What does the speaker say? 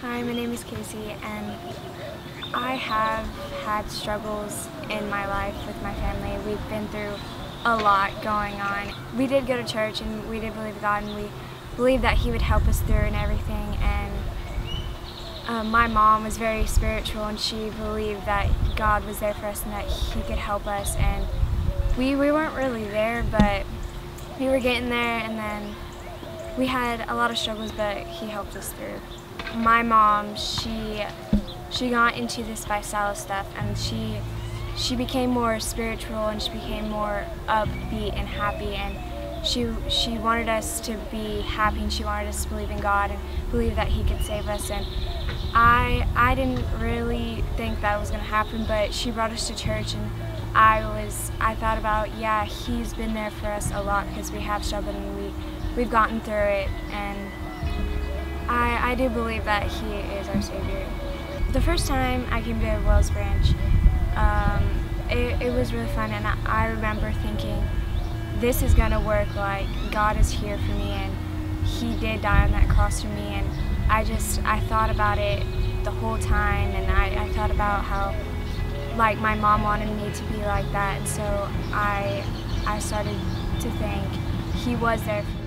Hi, my name is Kasey, and I have had struggles in my life with my family. We've been through a lot going on. We did go to church, and we did believe God, and we believed that He would help us through and everything. And uh, my mom was very spiritual, and she believed that God was there for us and that He could help us. And we we weren't really there, but we were getting there, and then we had a lot of struggles, but He helped us through. My mom, she she got into this Visalis stuff and she she became more spiritual and she became more upbeat and happy and she she wanted us to be happy and she wanted us to believe in God and believe that he could save us. And I I didn't really think that was going to happen but she brought us to church and I was I thought about yeah he's been there for us a lot because we have struggled and we we've gotten through it. And I, I do believe that He is our Savior. The first time I came to Wells Branch, um, it, it, was really fun, and I, I remember thinking, this is going to work, like, God is here for me, and He did die on that cross for me, and I just, I thought about it the whole time, and I, I thought about how, like, my mom wanted me to be like that, and so I, I started to think He was there for.